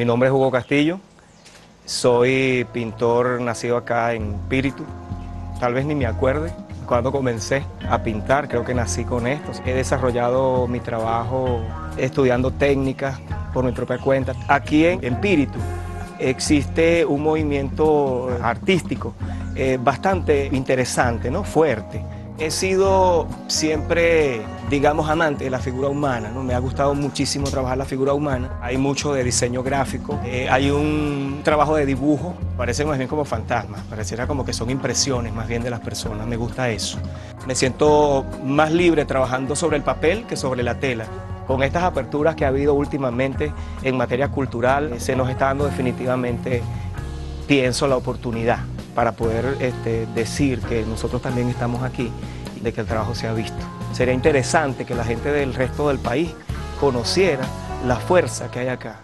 Mi nombre es Hugo Castillo, soy pintor nacido acá en Píritu, tal vez ni me acuerde cuando comencé a pintar, creo que nací con esto. He desarrollado mi trabajo estudiando técnicas por mi propia cuenta. Aquí en, Píritu existe un movimiento artístico eh, bastante interesante, ¿no? fuerte. He sido siempre, digamos, amante de la figura humana. Me ha gustado muchísimo trabajar la figura humana. Hay mucho de diseño gráfico, eh, hay un trabajo de dibujo, parecen más bien como fantasmas, pareciera como que son impresiones más bien de las personas, me gusta eso. Me siento más libre trabajando sobre el papel que sobre la tela. Con estas aperturas que ha habido últimamente en materia cultural, se nos está dando definitivamente, pienso, la oportunidad para poder este, decir que nosotros también estamos aquí y de que el trabajo se ha visto. Sería interesante que la gente del resto del país conociera la fuerza que hay acá.